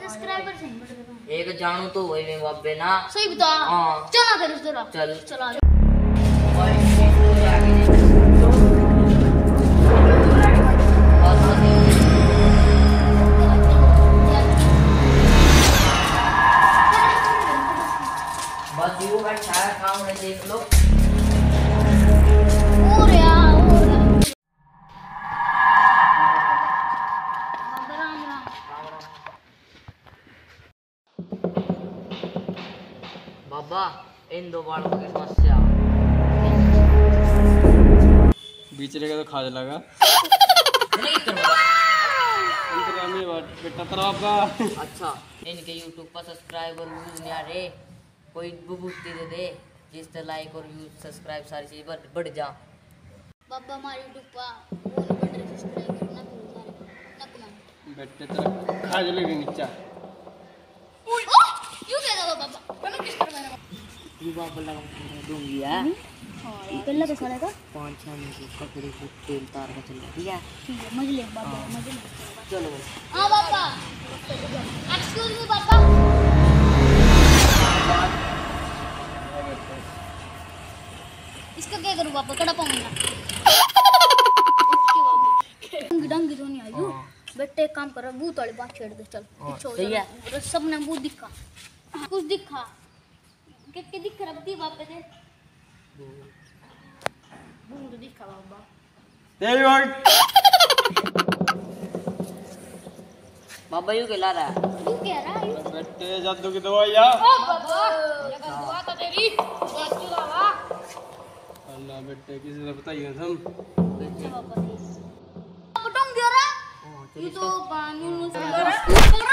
Subscriber सही बढ़ रहे एक जानू तो वही में बाबे ना। सही बता। हाँ। चला फिर उस तरह। चल। चला। बस ये- है काम देख लो। बाबा इन दो बालों की समस्या। बीच रहेगा तो खाद लगा। बेटा तेरा बाबा अच्छा इनके यूट्यूब पर सब्सक्राइबर व्यूज़ नहीं आ रहे। कोई बुबूती दे दे जिससे लाइक और व्यूज़ सब्सक्राइब सारी चीज़ बढ़ बढ़ जा। बाबा हमारी डुप्पा वो नहीं बढ़ रहे सब्सक्राइबर ना करो सारे ना कमेंट बेटे तेरा खाद लगे नीचा ओए ओ क्यों कह रहा बाबा मैंने किस तरह मेरा ये बाबा लगा दूँगी है पहला तो साले का पाँच छः मिनट के कपड़े को तेल तार का चल ठीक है ठीक है मज़े ले बाबा मज़े ले चलो भाई हाँ बाबा एक्सक्यूज मी बाबा इसका क्या करूँ बाबा कड़ा पाऊँगा ओके बाबा डंगी डंगी तो नहीं आई बेटे एक काम कर भूत वाली बात छेड़ दे चल भूत दिखा कुछ दिखा क्या दिख रहा बती बापे दे भूत दिखा बाबा तेरी बात बाबा यू खिला रहा है तू कह रहा है बेटे जादू की दवाई आ ओ बाबा लगा दुआ तो तेरी बात चलावा अल्लाह बेटे किसी से बताइए हम अच्छा बाबा रहा हाँ, तो ये तो पानी में से